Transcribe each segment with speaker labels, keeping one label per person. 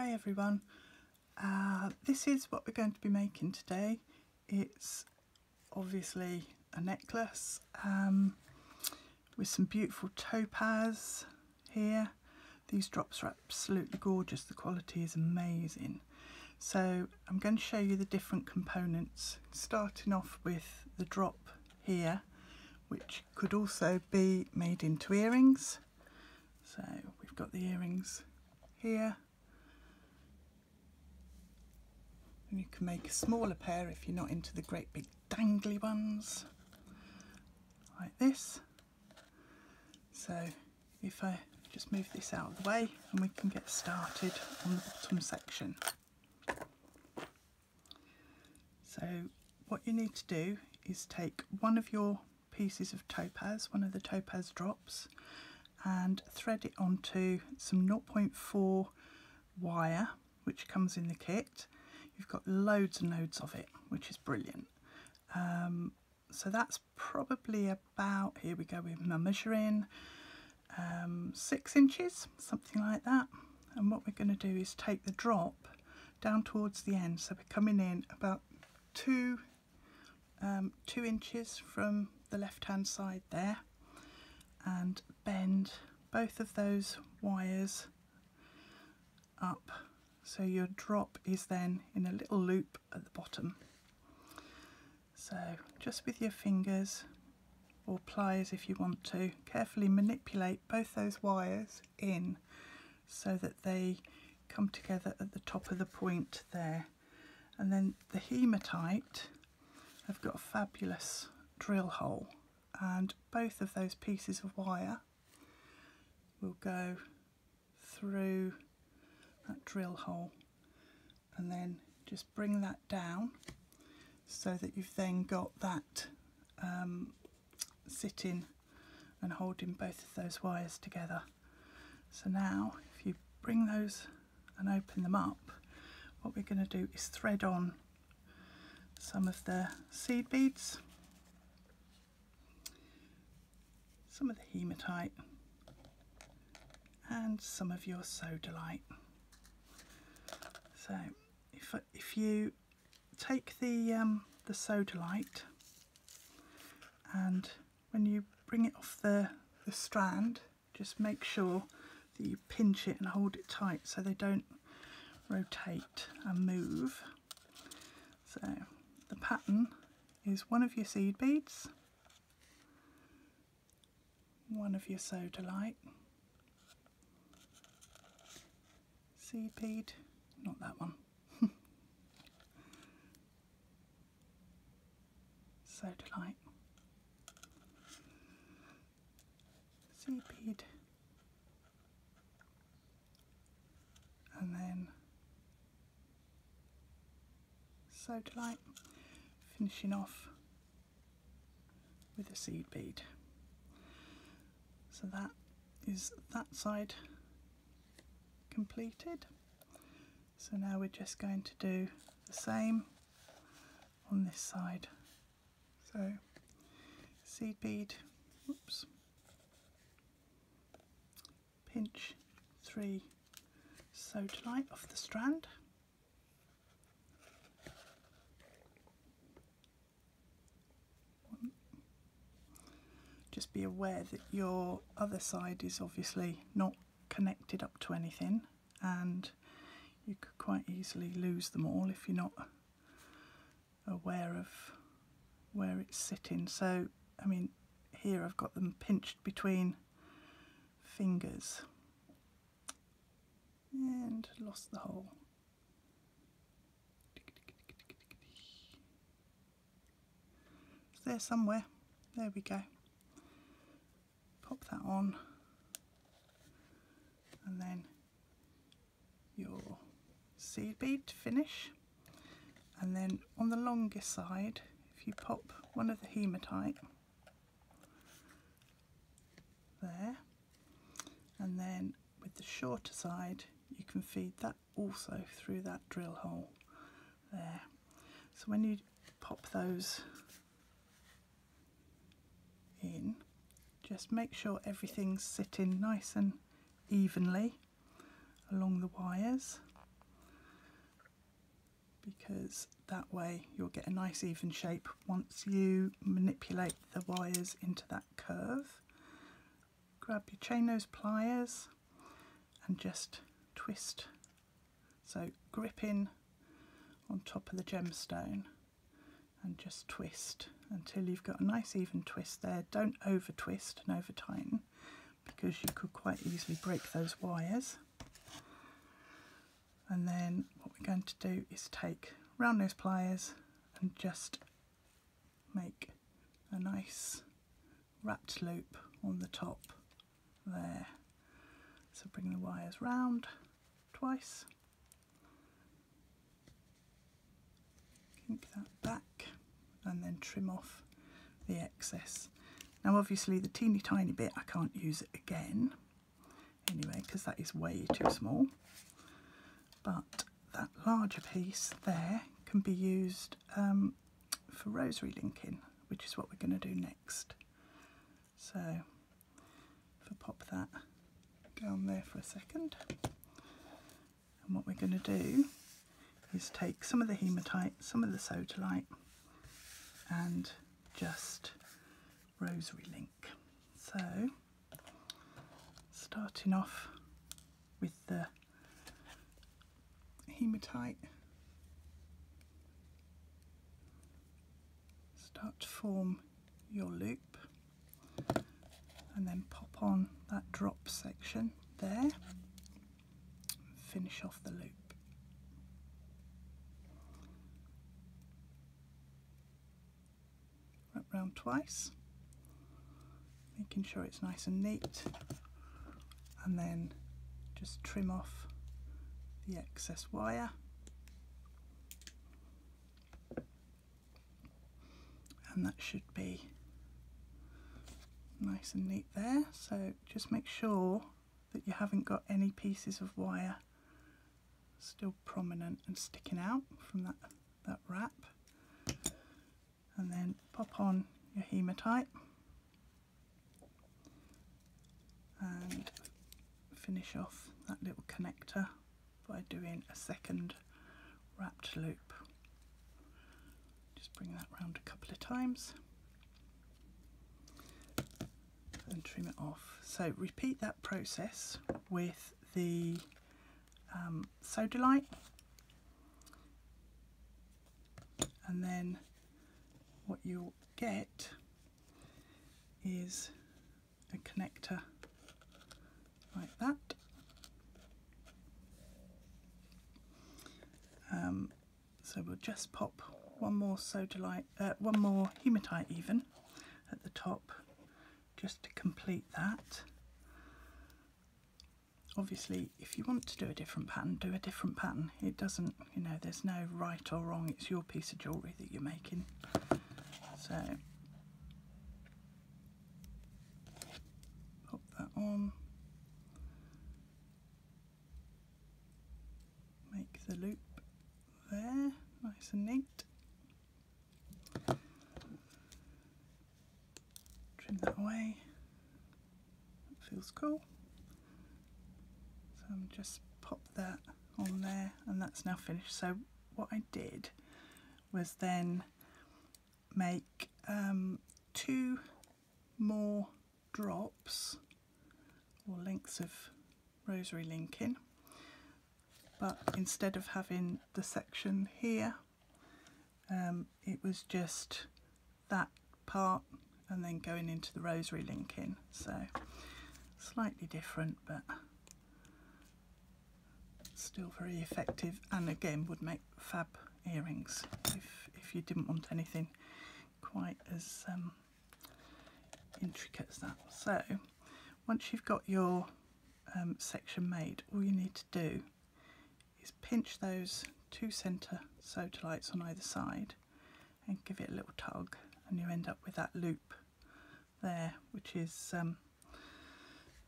Speaker 1: Hi everyone. Uh, this is what we're going to be making today. It's obviously a necklace um, with some beautiful topaz here. These drops are absolutely gorgeous. The quality is amazing. So I'm going to show you the different components, starting off with the drop here, which could also be made into earrings. So we've got the earrings here. And you can make a smaller pair if you're not into the great big dangly ones, like this. So if I just move this out of the way and we can get started on the bottom section. So what you need to do is take one of your pieces of topaz, one of the topaz drops, and thread it onto some 0.4 wire which comes in the kit. You've got loads and loads of it, which is brilliant. Um, so that's probably about, here we go with my measuring, um, six inches, something like that. And what we're going to do is take the drop down towards the end. So we're coming in about two, um, two inches from the left hand side there and bend both of those wires up so your drop is then in a little loop at the bottom. So just with your fingers or pliers if you want to carefully manipulate both those wires in so that they come together at the top of the point there. And then the hematite have got a fabulous drill hole and both of those pieces of wire will go through that drill hole and then just bring that down so that you've then got that um, sitting and holding both of those wires together. So now if you bring those and open them up, what we're going to do is thread on some of the seed beads some of the hematite and some of your sodalite. So if, if you take the, um, the sodalite and when you bring it off the, the strand just make sure that you pinch it and hold it tight so they don't rotate and move. So the pattern is one of your seed beads one of your sodalite, seed bead, not that one, sodalite, seed bead, and then sodalite, finishing off with a seed bead. So that is that side completed. So now we're just going to do the same on this side. So seed bead, oops, pinch three sodalite off the strand. just be aware that your other side is obviously not connected up to anything and you could quite easily lose them all if you're not aware of where it's sitting. So I mean here I've got them pinched between fingers. And lost the hole. It's there somewhere? There we go. Pop that on. And then your seed bead to finish. And then on the longest side if you pop one of the hematite there. And then with the shorter side you can feed that also through that drill hole there. So when you pop those in just make sure everything's sitting nice and evenly along the wires because that way you'll get a nice even shape once you manipulate the wires into that curve. Grab your chain nose pliers and just twist. So grip in on top of the gemstone and just twist until you've got a nice even twist there. Don't over twist and over tighten because you could quite easily break those wires. And then what we're going to do is take round nose pliers and just make a nice wrapped loop on the top there. So bring the wires round twice. Kink that back and then trim off the excess. Now obviously the teeny tiny bit I can't use it again anyway because that is way too small but that larger piece there can be used um, for rosary linking which is what we're going to do next. So if I pop that down there for a second and what we're going to do is take some of the hematite, some of the sodalite and just rosary link. So starting off with the hematite, start to form your loop and then pop on that drop section there, finish off the loop. Wrap round twice making sure it's nice and neat and then just trim off the excess wire. And that should be nice and neat there. So just make sure that you haven't got any pieces of wire still prominent and sticking out from that, that wrap. And then pop on your hematite. And finish off that little connector by doing a second wrapped loop. Just bring that round a couple of times and trim it off. So repeat that process with the um, sodalite and then what you'll get is a connector like that. Um, so we'll just pop one more sodalite, uh, one more hematite even at the top just to complete that. Obviously, if you want to do a different pattern, do a different pattern. It doesn't, you know, there's no right or wrong. It's your piece of jewellery that you're making. So, pop that on. make the loop there, nice and neat. Trim that away, that feels cool. So I'm just pop that on there and that's now finished. So what I did was then make um, two more drops or lengths of rosary linking but instead of having the section here um, it was just that part and then going into the rosary linking. So slightly different but still very effective and again would make fab earrings if, if you didn't want anything quite as um, intricate as that. So once you've got your um, section made all you need to do is pinch those two centre sodalites on either side and give it a little tug and you end up with that loop there which is um,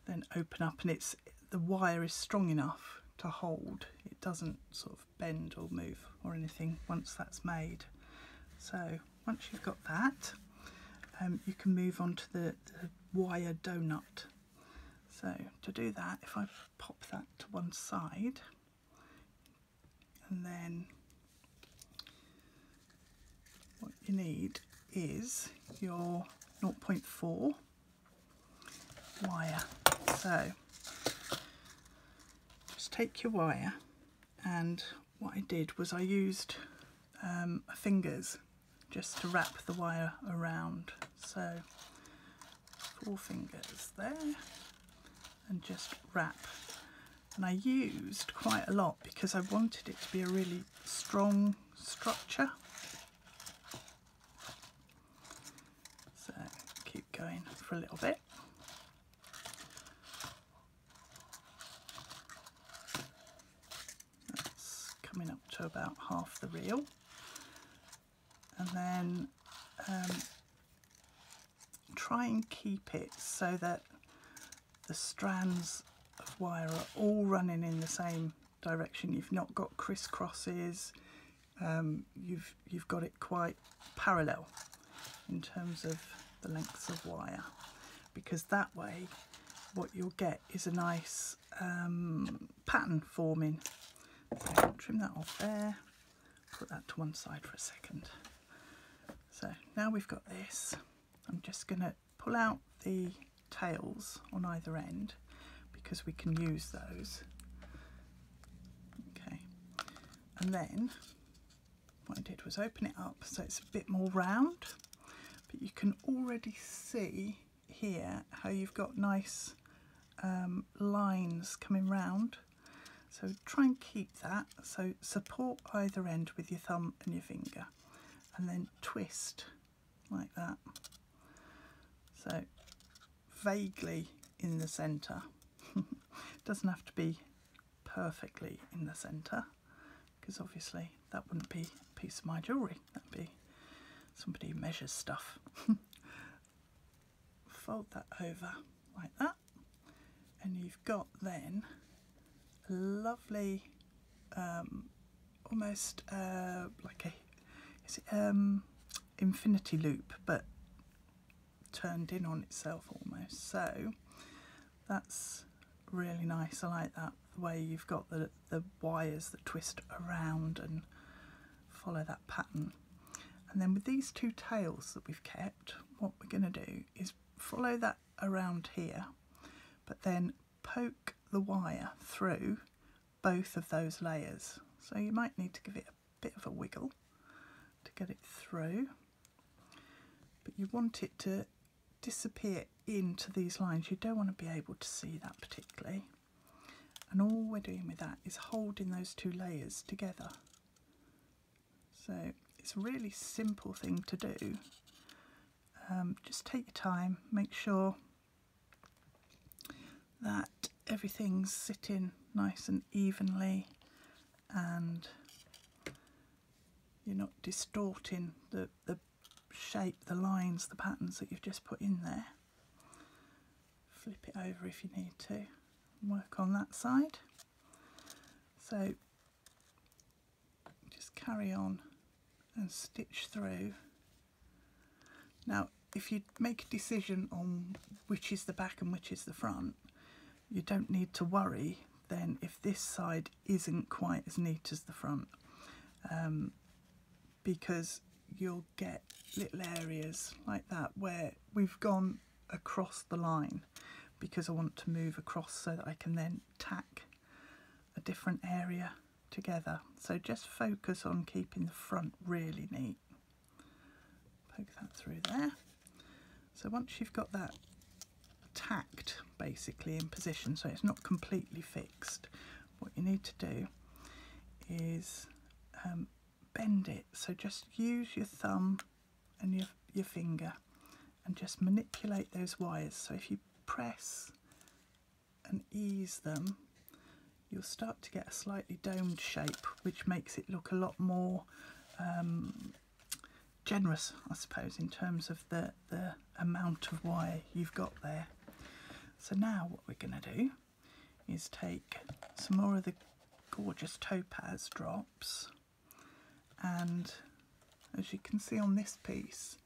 Speaker 1: then open up and it's the wire is strong enough to hold. It doesn't sort of bend or move or anything once that's made. So once you've got that um, you can move on to the, the wire donut. So to do that if I pop that to one side and then what you need is your 0.4 wire. So just take your wire and what I did was I used um, fingers just to wrap the wire around. So four fingers there and just wrap. And I used quite a lot because I wanted it to be a really strong structure. So keep going for a little bit. That's coming up to about half the reel. And then um, try and keep it so that the strands wire are all running in the same direction. You've not got crisscrosses. Um, you've you've got it quite parallel in terms of the lengths of wire, because that way, what you'll get is a nice um, pattern forming. So trim that off there. Put that to one side for a second. So now we've got this. I'm just going to pull out the tails on either end because we can use those. Okay, and then what I did was open it up so it's a bit more round, but you can already see here how you've got nice um, lines coming round. So try and keep that. So support either end with your thumb and your finger and then twist like that. So vaguely in the centre. It doesn't have to be perfectly in the centre because obviously that wouldn't be a piece of my jewellery. That'd be somebody who measures stuff. Fold that over like that and you've got then a lovely um, almost uh, like a is it um, infinity loop but turned in on itself almost. So that's really nice. I like that the way you've got the, the wires that twist around and follow that pattern. And then with these two tails that we've kept, what we're going to do is follow that around here, but then poke the wire through both of those layers. So you might need to give it a bit of a wiggle to get it through, but you want it to disappear into these lines. You don't want to be able to see that particularly. And all we're doing with that is holding those two layers together. So it's a really simple thing to do. Um, just take your time, make sure that everything's sitting nice and evenly and you're not distorting the, the shape, the lines, the patterns that you've just put in there. Flip it over if you need to. Work on that side. So just carry on and stitch through. Now if you make a decision on which is the back and which is the front, you don't need to worry then if this side isn't quite as neat as the front um, because you'll get little areas like that where we've gone across the line because I want to move across so that I can then tack a different area together. So just focus on keeping the front really neat. Poke that through there. So once you've got that tacked basically in position so it's not completely fixed, what you need to do is um, bend it. So just use your thumb and your, your finger and just manipulate those wires. So if you press and ease them, you'll start to get a slightly domed shape, which makes it look a lot more um, generous, I suppose, in terms of the, the amount of wire you've got there. So now what we're going to do is take some more of the gorgeous topaz drops and as you can see on this piece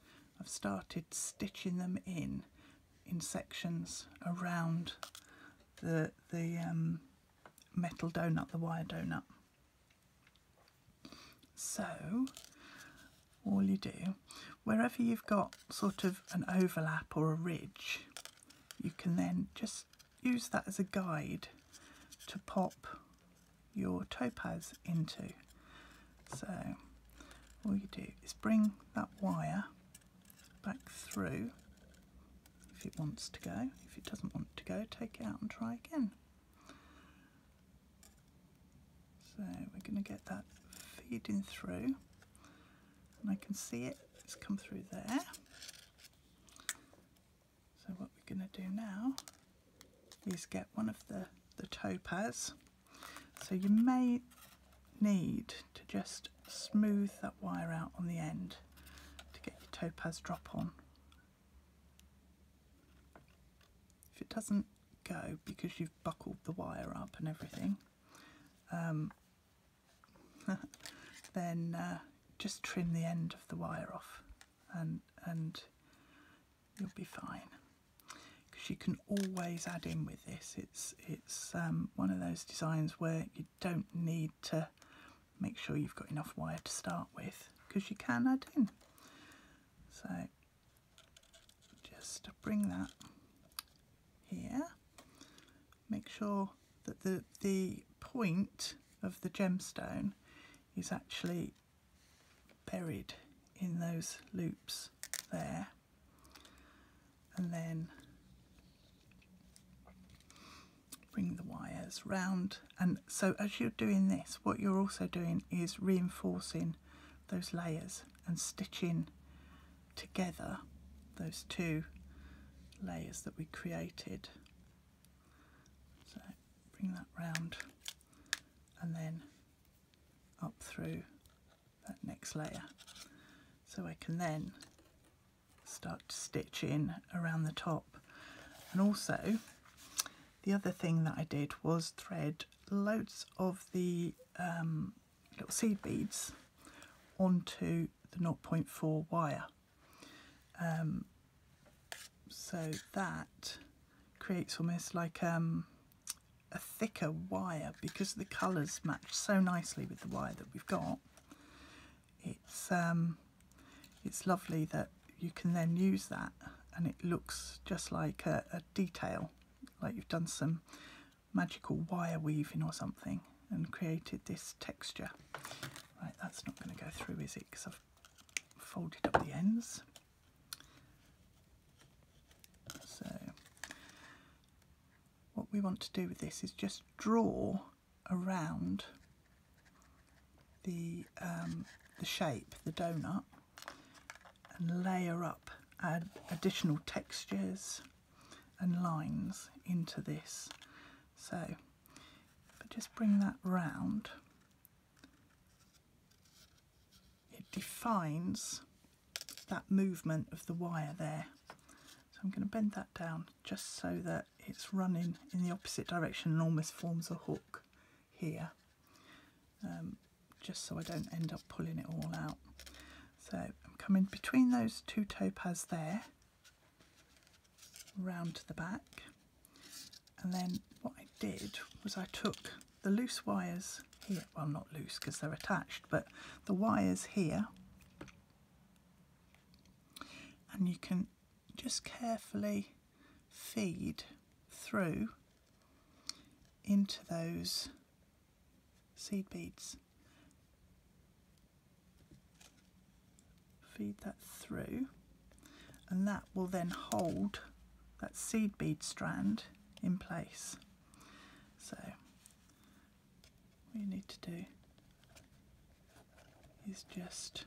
Speaker 1: I've started stitching them in in sections around the the um, metal donut, the wire donut. So all you do, wherever you've got sort of an overlap or a ridge, you can then just use that as a guide to pop your topaz into. So all you do is bring that wire back through if it wants to go. If it doesn't want to go, take it out and try again. So we're going to get that feeding through and I can see it, it's come through there. So what we're going to do now is get one of the, the topaz. So you may need to just smooth that wire out on the end to get your topaz drop on. If it doesn't go because you've buckled the wire up and everything, um, then uh, just trim the end of the wire off and, and you'll be fine. Because you can always add in with this. It's, it's um, one of those designs where you don't need to make sure you've got enough wire to start with because you can add in. So just bring that here. Make sure that the, the point of the gemstone is actually buried in those loops there and then bring the wires round. And so as you're doing this what you're also doing is reinforcing those layers and stitching together those two layers that we created. So bring that round and then up through that next layer. So I can then start to stitch in around the top. And also the other thing that I did was thread loads of the um, little seed beads onto the 0.4 wire um, so that creates almost like um, a thicker wire because the colours match so nicely with the wire that we've got. It's um, it's lovely that you can then use that and it looks just like a, a detail, like you've done some magical wire weaving or something and created this texture. Right, that's not going to go through, is it? Because I've folded up the ends. So what we want to do with this is just draw around the, um, the shape, the donut, and layer up add additional textures and lines into this. So I just bring that round, it defines that movement of the wire there. So I'm going to bend that down just so that it's running in the opposite direction and almost forms a hook here. Um, just so I don't end up pulling it all out. So I'm coming between those two topaz there, round to the back. And then what I did was I took the loose wires here, well not loose because they're attached, but the wires here, and you can just carefully feed through into those seed beads. Feed that through and that will then hold that seed bead strand in place. So what you need to do is just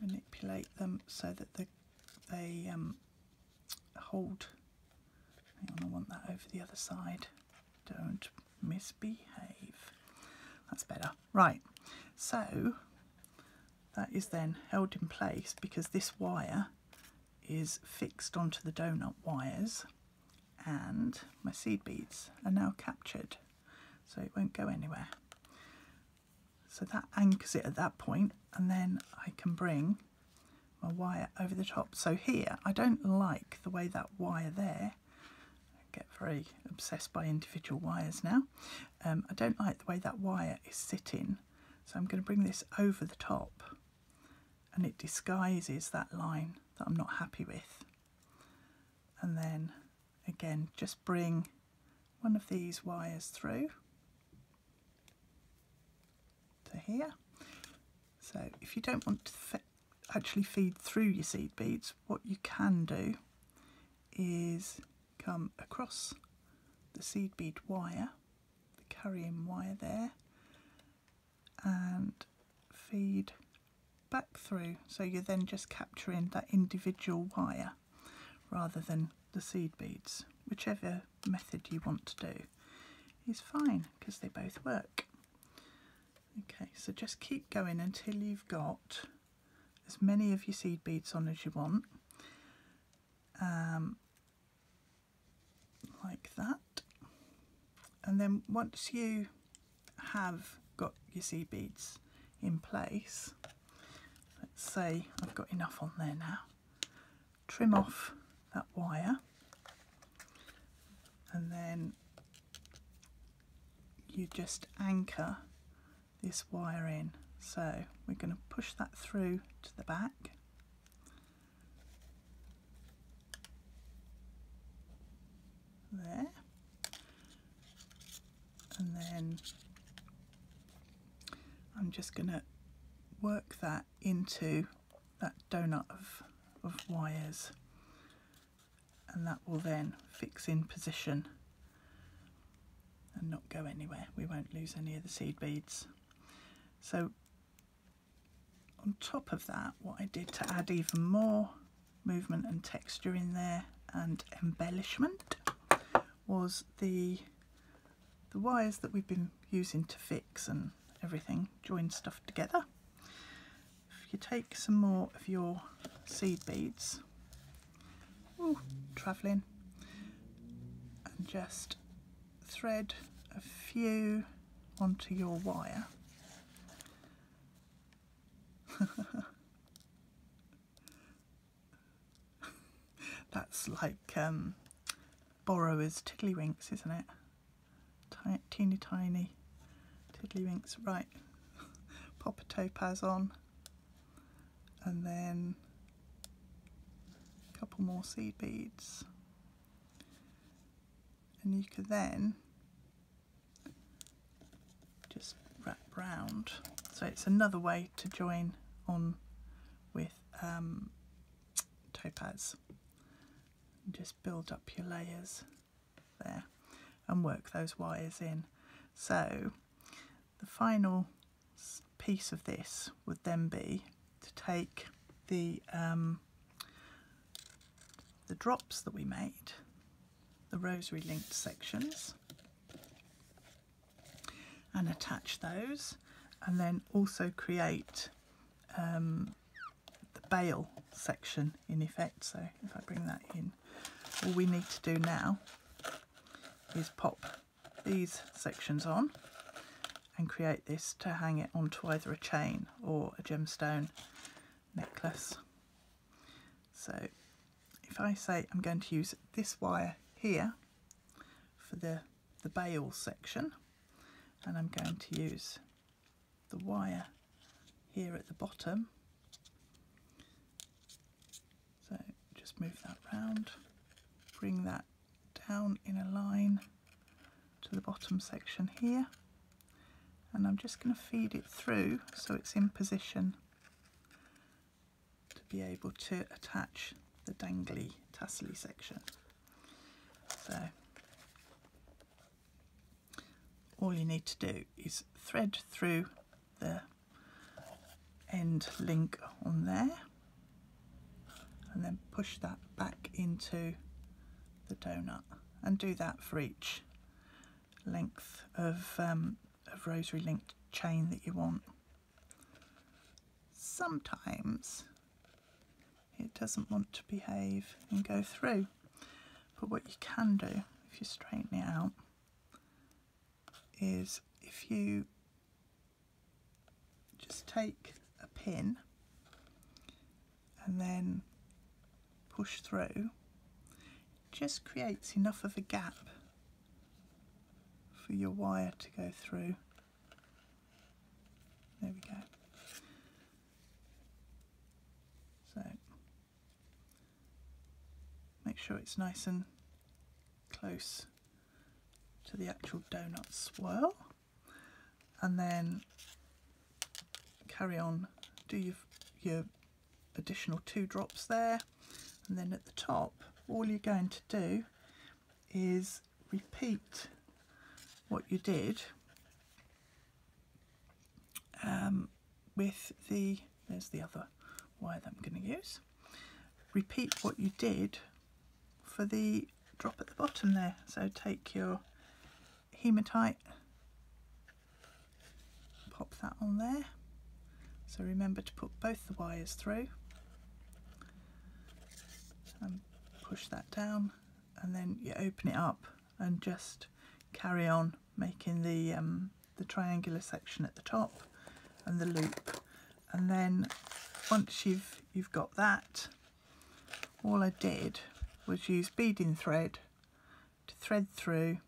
Speaker 1: manipulate them so that the, they um, hold. Hang on, I want that over the other side. Don't misbehave. That's better. Right, so that is then held in place because this wire is fixed onto the donut wires and my seed beads are now captured so it won't go anywhere. So that anchors it at that point and then I can bring my wire over the top. So here, I don't like the way that wire there, I get very obsessed by individual wires now. Um, I don't like the way that wire is sitting So I'm going to bring this over the top and it disguises that line that I'm not happy with. And then again, just bring one of these wires through to here. So if you don't want to actually feed through your seed beads, what you can do is come across the seed bead wire, the carrying wire there, and feed back through. So you're then just capturing that individual wire rather than the seed beads. Whichever method you want to do is fine because they both work. Okay, so just keep going until you've got as many of your seed beads on as you want. Um, like that. And then once you have got your seed beads in place, say I've got enough on there now, trim off that wire and then you just anchor this wire in. So we're going to push that through to the back. There. And then I'm just going to work that into that donut of, of wires and that will then fix in position and not go anywhere. We won't lose any of the seed beads. So on top of that, what I did to add even more movement and texture in there and embellishment was the the wires that we've been using to fix and everything, join stuff together. You take some more of your seed beads, ooh, travelling, and just thread a few onto your wire. That's like um, borrower's tiddlywinks, isn't it? Tiny, teeny tiny tiddlywinks. Right, pop a topaz on, and then a couple more seed beads. And you could then just wrap round. So it's another way to join on with um, topaz. Just build up your layers there and work those wires in. So the final piece of this would then be take the um, the drops that we made, the rosary linked sections, and attach those and then also create um, the bail section in effect. So if I bring that in, all we need to do now is pop these sections on and create this to hang it onto either a chain or a gemstone necklace. So if I say I'm going to use this wire here for the, the bail section and I'm going to use the wire here at the bottom. So just move that round, bring that down in a line to the bottom section here I'm just going to feed it through so it's in position to be able to attach the dangly tassely section. So all you need to do is thread through the end link on there and then push that back into the donut and do that for each length of, um, rosary linked chain that you want. Sometimes it doesn't want to behave and go through but what you can do if you straighten it out is if you just take a pin and then push through just creates enough of a gap for your wire to go through There we go. So make sure it's nice and close to the actual donut swirl and then carry on do your, your additional two drops there and then at the top all you're going to do is repeat what you did um, with the there's the other wire that I'm going to use. Repeat what you did for the drop at the bottom there. So take your hematite pop that on there. So remember to put both the wires through. And push that down and then you open it up and just carry on making the um, the triangular section at the top and the loop. And then once you've you've got that all I did was use beading thread to thread through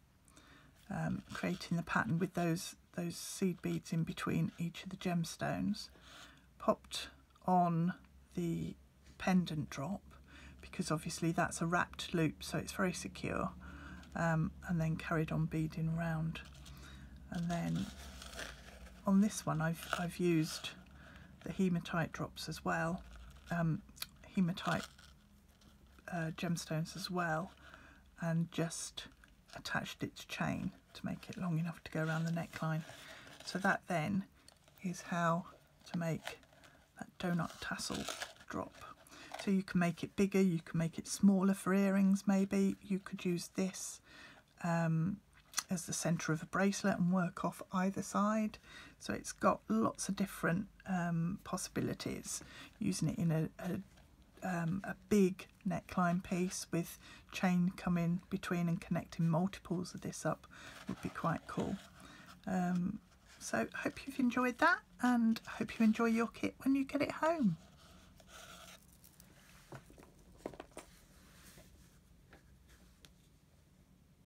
Speaker 1: um, creating the pattern with those those seed beads in between each of the gemstones. Popped on the pendant drop because obviously that's a wrapped loop so it's very secure um, and then carried on beading around and then on this one I've, I've used the hematite drops as well um, hematite uh, gemstones as well and just attached its chain to make it long enough to go around the neckline. So that then is how to make that donut tassel drop. So you can make it bigger, you can make it smaller for earrings maybe. You could use this um, as the centre of a bracelet and work off either side. So it's got lots of different um, possibilities using it in a, a um, a big neckline piece with chain coming between and connecting multiples of this up would be quite cool. Um, so hope you've enjoyed that and hope you enjoy your kit when you get it home.